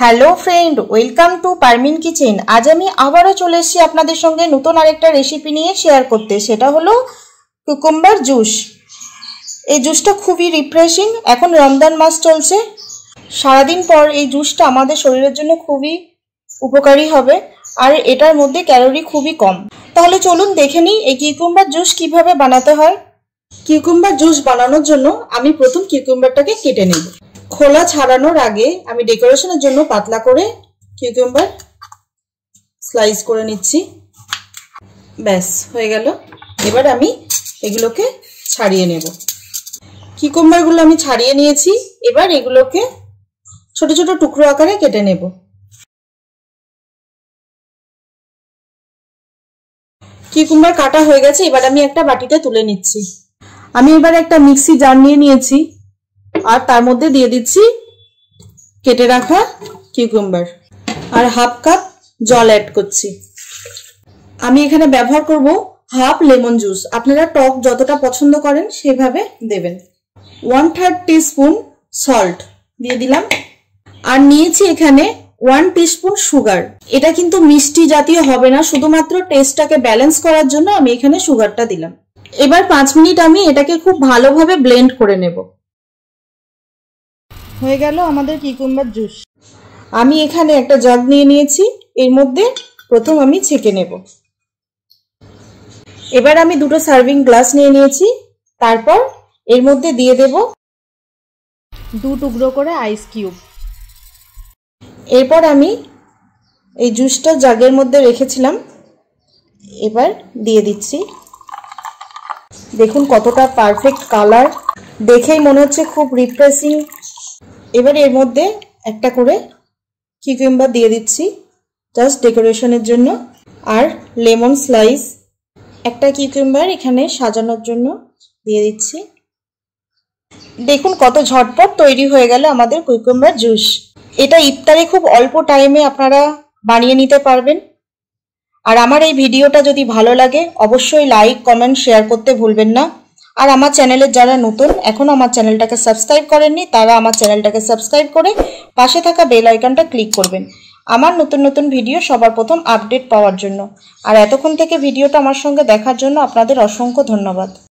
Hello friend welcome to Parmin kitchen আজ আমি আবারও চলে এসেছি আপনাদের সঙ্গে নতুন আরেকটা রেসিপি নিয়ে শেয়ার করতে। সেটা হলো কুকুম্বার জুস এই জুসটা খুবই রিফ্রেশিং এখন রমজান মাস চলছে। সারাদিন পর এই জুসটা আমাদের শরীরের জন্য খুবই উপকারী হবে, আর এটার মধ্যে ক্যালোরি খুবই কম। তাহলে চলুন দেখে নিই এই কিউকুম্বার জুস কীভাবে বানাতে হয়। কিউকুম্বার জুস বানানোর জন্য আমি প্রথম কিউকুম্বারটাকে কেটে নেব। খোলা ছাড়ানোর আগে আমি ডেকোরেশনের জন্য পাতলা করে কিউকুম্বার স্লাইস করে নিচ্ছি। ব্যাস, হয়ে গেল। এবার আমি এগুলোকে ছাড়িয়ে নেব। কিকুম্বারগুলো আমি ছাড়িয়ে নিয়েছি। এবার এগুলোকে ছোট ছোট টুকরো আকারে কেটে নেব। কিকুম্বার কাটা হয়ে গেছে। এবার আমি একটা বাটিতে তুলে নিচ্ছি। আমি এবার একটা মিক্সি জার নিয়ে নিয়েছি, আর তার মধ্যে দিয়ে দিচ্ছি কেটে রাখা কিউকুম্বার আর হাফ কাপ জল অ্যাড করছি। আমি এখানে ব্যবহার করব হাফ লেমন জুস আপনারা টক যতটা পছন্দ করেন সেভাবে দেবেন। ওয়ান থার্ড টিস্পুন সল্ট দিয়ে দিলাম। আর নিয়েছি এখানে ওয়ান টিস্পুন সুগার এটা কিন্তু মিষ্টি জাতীয় হবে না, শুধুমাত্র টেস্টটাকে ব্যালেন্স করার জন্য আমি এখানে সুগারটা দিলাম। এবার পাঁচ মিনিট আমি এটাকে খুব ভালোভাবে ব্লেন্ড করে নেব। হয়ে গেল আমাদের কিকুম্বার জুস আমি এখানে একটা জগ নিয়ে নিয়েছি এর মধ্যে প্রথম আমি ছেঁকে নেব। এবার আমি দুটো সার্ভিং গ্লাস নিয়ে নিয়েছি তারপর এর মধ্যে দিয়ে দেব দু টুকরো করে আইস কিউব এরপর আমি এই জুসটা জাগের মধ্যে রেখেছিলাম এবার দিয়ে দিচ্ছি। দেখুন কতটা পারফেক্ট কালার দেখেই মনে হচ্ছে খুব রিফ্রেশিং এবার এর মধ্যে একটা করে কিউকিম্বার দিয়ে দিচ্ছি জাস্ট ডেকোরেশনের জন্য। আর লেমন স্লাইস একটা কিউকিম্বার এখানে সাজানোর জন্য দিয়ে দিচ্ছি। দেখুন কত ঝটপট তৈরি হয়ে গেল আমাদের কুইকুম্বার জুস এটা ইফতারে খুব অল্প টাইমে আপনারা বানিয়ে নিতে পারবেন। আর আমার এই ভিডিওটা যদি ভালো লাগে, অবশ্যই লাইক কমেন্ট শেয়ার করতে ভুলবেন না। আর আমার চ্যানেলের যারা নতুন এখনও আমার চ্যানেলটাকে সাবস্ক্রাইব করেননি, তারা আমার চ্যানেলটাকে সাবস্ক্রাইব করে পাশে থাকা বেল আইকনটা ক্লিক করবেন। আমার নতুন নতুন ভিডিও সবার প্রথম আপডেট পাওয়ার জন্য। আর এতক্ষণ থেকে ভিডিওটা আমার সঙ্গে দেখার জন্য আপনাদের অসংখ্য ধন্যবাদ।